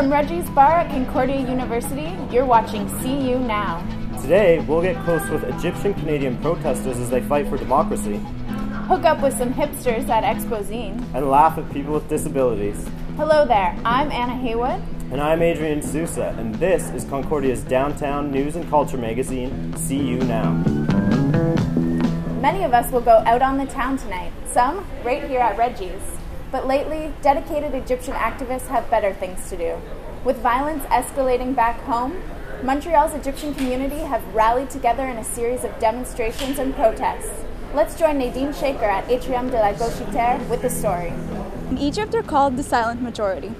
From Reggie's Bar at Concordia University, you're watching CU Now. Today, we'll get close with Egyptian Canadian protesters as they fight for democracy. Hook up with some hipsters at Expozine. And laugh at people with disabilities. Hello there, I'm Anna Haywood. And I'm Adrian Sousa, and this is Concordia's downtown news and culture magazine, CU Now. Many of us will go out on the town tonight, some right here at Reggie's. But lately, dedicated Egyptian activists have better things to do. With violence escalating back home, Montreal's Egyptian community have rallied together in a series of demonstrations and protests. Let's join Nadine Shaker at Atrium de la Gauchetière with the story. In Egypt, they're called the silent majority.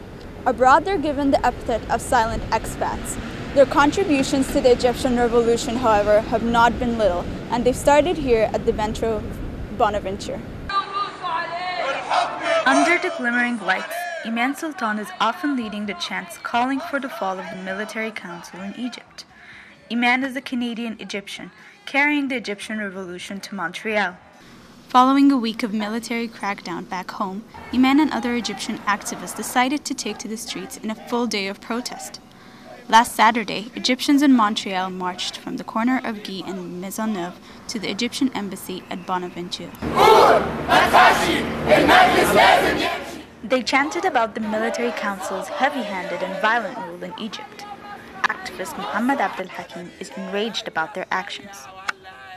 Abroad, they're given the epithet of silent expats. Their contributions to the Egyptian revolution, however, have not been little, and they've started here at the Metro Bonaventure. Under the glimmering lights, Iman Sultan is often leading the chants calling for the fall of the military council in Egypt. Iman is a Canadian Egyptian, carrying the Egyptian revolution to Montreal. Following a week of military crackdown back home, Iman and other Egyptian activists decided to take to the streets in a full day of protest. Last Saturday, Egyptians in Montreal marched from the corner of Guy and Maisonneuve to the Egyptian embassy at Bonaventure. They chanted about the military council's heavy handed and violent rule in Egypt. Activist Muhammad Abdel Hakim is enraged about their actions.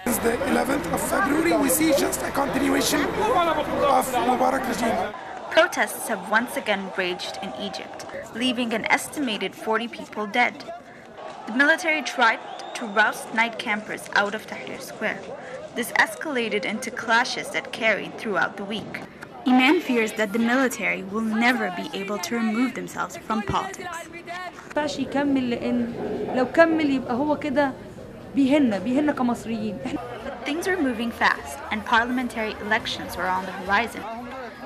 Since the 11th of February, we see just a continuation of Mubarak regime. Protests have once again raged in Egypt, leaving an estimated 40 people dead. The military tried to roust night campers out of Tahrir Square. This escalated into clashes that carried throughout the week. Iman fears that the military will never be able to remove themselves from politics. ينفعش يكمل لان لو كمل يبقى هو كده بيهنا بيهنا كمصريين But things were moving fast, and parliamentary elections were on the horizon.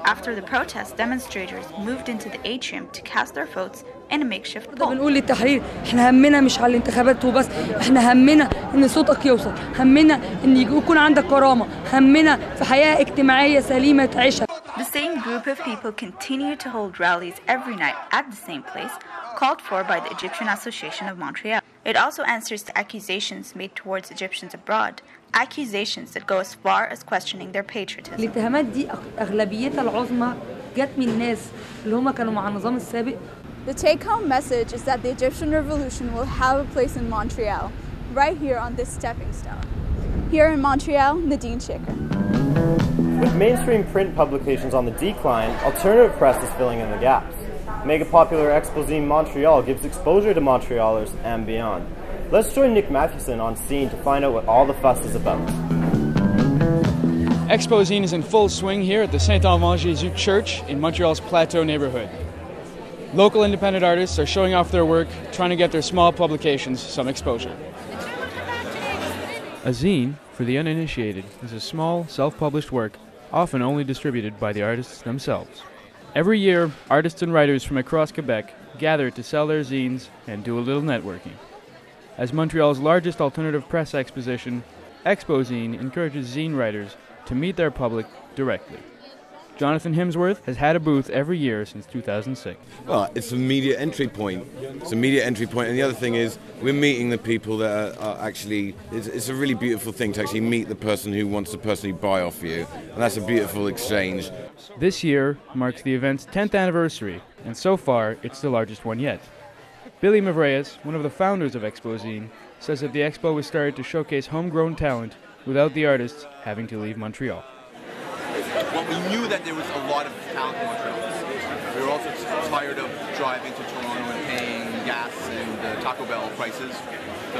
After the protest, demonstrators moved into the atrium to cast their votes in a makeshift ده poll. بنقول للتحرير احنا همنا مش على الانتخابات وبس احنا همنا ان صوتك يوصل همنا ان يكون عندك كرامه همنا في حياه اجتماعيه سليمه تعيشها The same group of people continue to hold rallies every night at the same place, called for by the Egyptian Association of Montreal. It also answers to accusations made towards Egyptians abroad, accusations that go as far as questioning their patriotism. الاتهامات دي أغلبيتها العظمى جت من الناس اللي هم كانوا مع النظام السابق. The take-home message is that the Egyptian revolution will have a place in Montreal, right here on this stepping stone. Here in Montreal, Nadine Shaker. With mainstream print publications on the decline, alternative press is filling in the gaps. Mega popular Expozine Montreal gives exposure to Montrealers and beyond. Let's join Nick Mathewson on scene to find out what all the fuss is about. Expozine is in full swing here at the Saint Enfant Jésus Church in Montreal's Plateau neighborhood. Local independent artists are showing off their work, trying to get their small publications some exposure. A zine, for the uninitiated, is a small, self published work, often only distributed by the artists themselves. Every year, artists and writers from across Quebec gather to sell their zines and do a little networking. As Montreal's largest alternative press exposition, Expozine encourages zine writers to meet their public directly. Jonathan Hemsworth has had a booth every year since 2006. Well, it's a media entry point. It's a media entry point, and the other thing is we're meeting the people that are, are actually. It's, it's a really beautiful thing to actually meet the person who wants to personally buy off you, and that's a beautiful exchange. This year marks the event's 10th anniversary, and so far it's the largest one yet. Billy Mavreas, one of the founders of Expozine, says that the expo was started to showcase homegrown talent without the artists having to leave Montreal. Well, we knew that there was a lot of talent in Montreal. We were also tired of driving to Toronto and paying gas and uh, Taco Bell prices to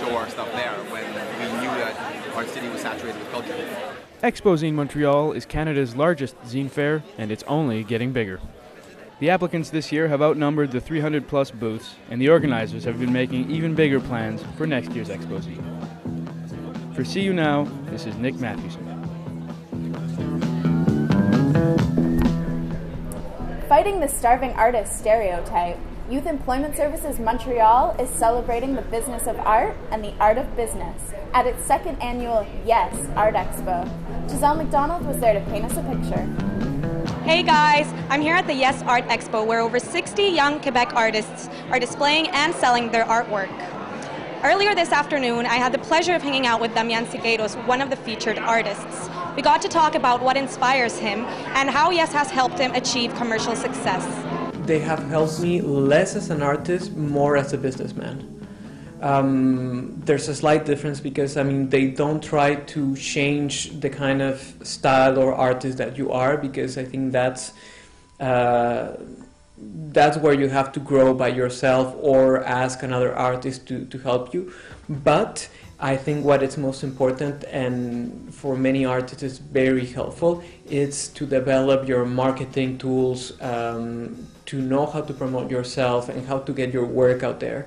show our stuff there when we knew that our city was saturated with culture. Expozine Montreal is Canada's largest zine fair, and it's only getting bigger. The applicants this year have outnumbered the 300 plus booths, and the organizers have been making even bigger plans for next year's Expozine. For CU Now, this is Nick Mathewson. Fighting the starving artist stereotype, Youth Employment Services Montreal is celebrating the business of art and the art of business at its second annual Yes Art Expo. Giselle McDonald was there to paint us a picture. Hey guys, I'm here at the Yes Art Expo where over 60 young Quebec artists are displaying and selling their artwork. Earlier this afternoon, I had the pleasure of hanging out with Damian Siqueiros, one of the featured artists. We got to talk about what inspires him and how Yes has helped him achieve commercial success. They have helped me less as an artist, more as a businessman. Um, there's a slight difference because I mean they don't try to change the kind of style or artist that you are because I think that's uh, that's where you have to grow by yourself or ask another artist to, to help you. But I think what is most important and for many artists is very helpful is to develop your marketing tools, um, to know how to promote yourself and how to get your work out there.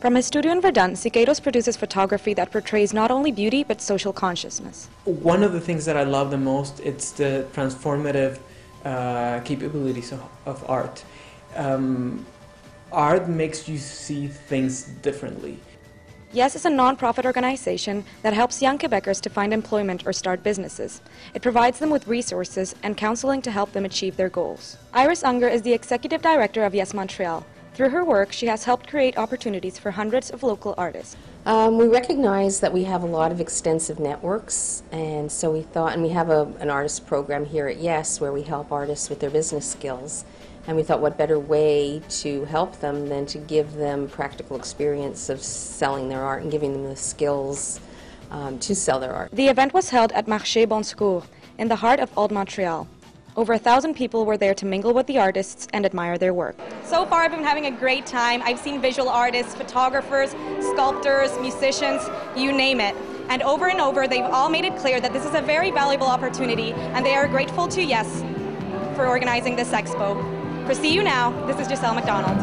From his studio in Verdun, Siqueiros produces photography that portrays not only beauty but social consciousness. One of the things that I love the most it's the transformative uh, capabilities of, of art. Um, art makes you see things differently. Yes is a non-profit organization that helps young Quebecers to find employment or start businesses. It provides them with resources and counseling to help them achieve their goals. Iris Unger is the executive director of Yes Montreal. Through her work, she has helped create opportunities for hundreds of local artists. Um, we recognize that we have a lot of extensive networks, and so we thought, and we have a, an artist program here at Yes where we help artists with their business skills. And we thought, what better way to help them than to give them practical experience of selling their art and giving them the skills um, to sell their art. The event was held at Marché Bon Secours in the heart of Old Montreal. Over a thousand people were there to mingle with the artists and admire their work. So far, I've been having a great time. I've seen visual artists, photographers, sculptors, musicians, you name it. And over and over, they've all made it clear that this is a very valuable opportunity, and they are grateful to Yes for organizing this expo. For CU Now, this is Giselle McDonald.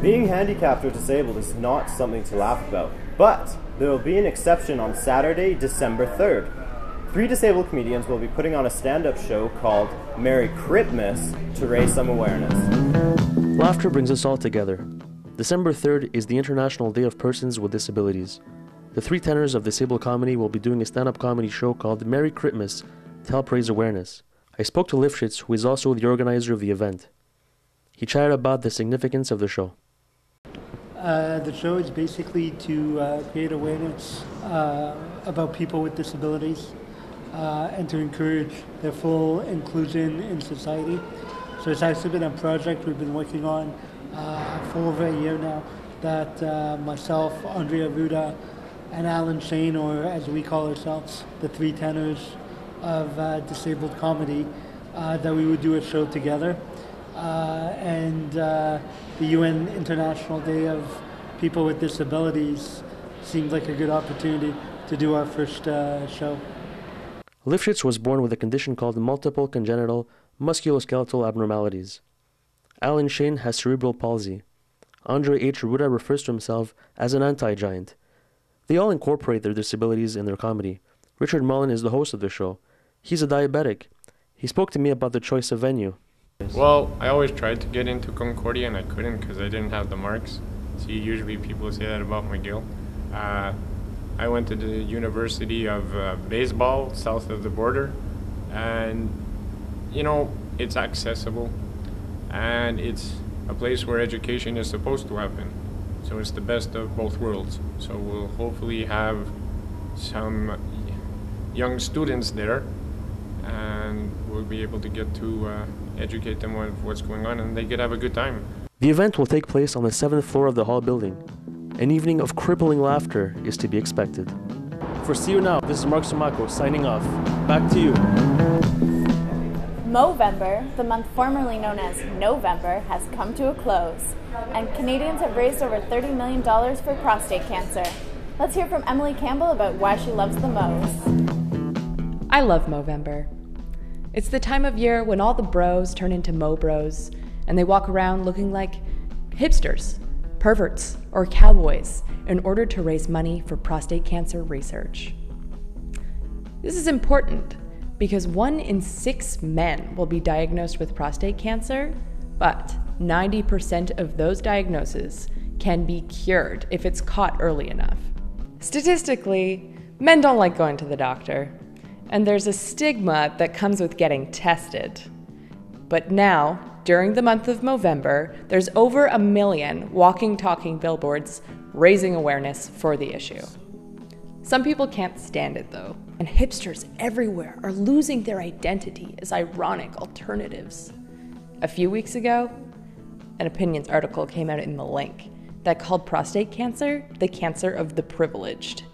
Being handicapped or disabled is not something to laugh about, but there will be an exception on Saturday, December 3rd. Three disabled comedians will be putting on a stand up show called Merry Christmas to raise some awareness. Laughter brings us all together. December 3rd is the International Day of Persons with Disabilities. The three tenors of disabled comedy will be doing a stand up comedy show called Merry Christmas to help raise awareness. I spoke to Lifshitz, who is also the organizer of the event. He chatted about the significance of the show. Uh, the show is basically to uh, create awareness uh, about people with disabilities uh, and to encourage their full inclusion in society. So it's actually been a project we've been working on uh, for over a year now that uh, myself, Andrea Ruda, and Alan Shane, or as we call ourselves, the three tenors of uh, disabled comedy, uh, that we would do a show together. Uh, and the UN International Day of People with Disabilities seemed like a good opportunity to do our first show. Lifshitz was born with a condition called multiple congenital musculoskeletal abnormalities. Alan Shane has cerebral palsy. Andre H. Ruda refers to himself as an anti giant. They all incorporate their disabilities in their comedy. Richard Mullen is the host of the show. He's a diabetic. He spoke to me about the choice of venue. Well, I always tried to get into Concordia and I couldn't because I didn't have the marks. See, usually people say that about McGill. Uh, I went to the University of uh, Baseball south of the border, and you know it's accessible, and it's a place where education is supposed to happen. So it's the best of both worlds. So we'll hopefully have some young students there, and we'll be able to get to uh, educate them on what's going on, and they could have a good time. The event will take place on the seventh floor of the hall building. An evening of crippling laughter is to be expected. For CU Now, this is Marc Soumako signing off. Back to you. Movember, the month formerly known as November, has come to a close, and Canadians have raised over $30 million for prostate cancer. Let's hear from Emily Campbell about why she loves the Moes. I love Movember. It's the time of year when all the bros turn into Mo Bros, and they walk around looking like hipsters perverts, or cowboys in order to raise money for prostate cancer research. This is important because one in six men will be diagnosed with prostate cancer, but 90% of those diagnoses can be cured if it's caught early enough. Statistically, men don't like going to the doctor, and there's a stigma that comes with getting tested. But now, during the month of November, there's over a million walking, talking billboards raising awareness for the issue. Some people can't stand it though, and hipsters everywhere are losing their identity as ironic alternatives. A few weeks ago, an opinions article came out in The Link that called prostate cancer the cancer of the privileged,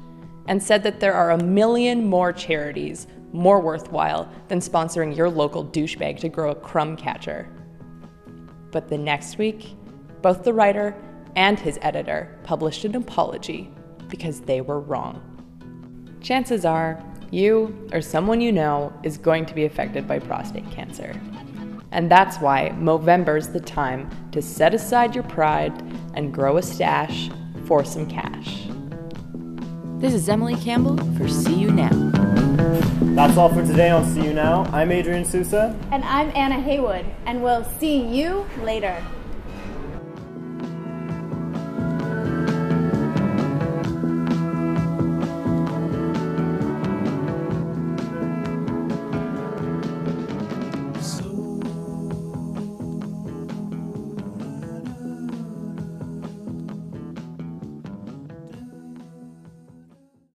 and said that there are a million more charities more worthwhile than sponsoring your local douchebag to grow a crumb catcher. But the next week, both the writer and his editor published an apology because they were wrong. Chances are, you or someone you know is going to be affected by prostate cancer. And that's why Movember's the time to set aside your pride and grow a stash for some cash. This is Emily Campbell for CU Now. That's all for today on CU Now. I'm Adrian Sousa. And I'm Anna Haywood, and we'll see you later.